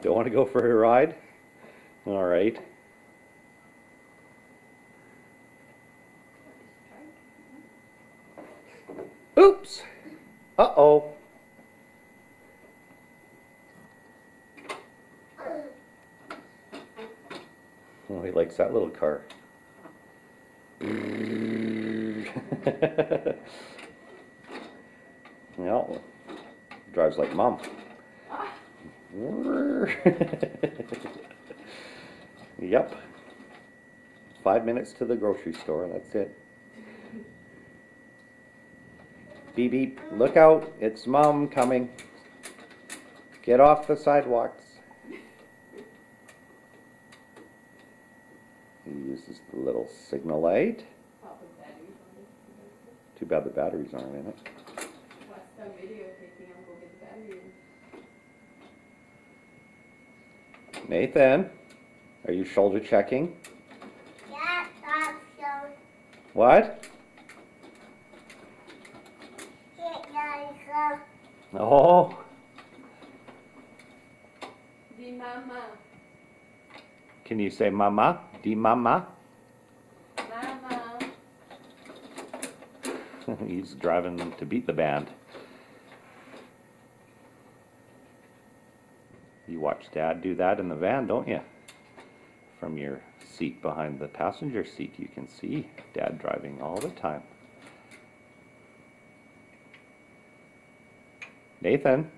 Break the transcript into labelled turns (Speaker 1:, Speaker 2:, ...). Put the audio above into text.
Speaker 1: Don't want to go for a ride? All right. Oops. Uh-oh. Oh, he likes that little car. well, drives like mom. Ah. yep. Five minutes to the grocery store, that's it. Beep beep, look out, it's mom coming. Get off the sidewalks. He uses the little signal light. Too bad the batteries aren't in it.
Speaker 2: Watch the video taking, I'll go get the battery.
Speaker 1: Nathan, are you shoulder checking?
Speaker 3: Yeah, that's so.
Speaker 1: What?
Speaker 3: Yeah, so.
Speaker 1: Oh,
Speaker 2: Di mama,
Speaker 1: can you say mama? Di mama?
Speaker 2: mama.
Speaker 1: He's driving to beat the band. You watch Dad do that in the van, don't you? From your seat behind the passenger seat, you can see Dad driving all the time. Nathan,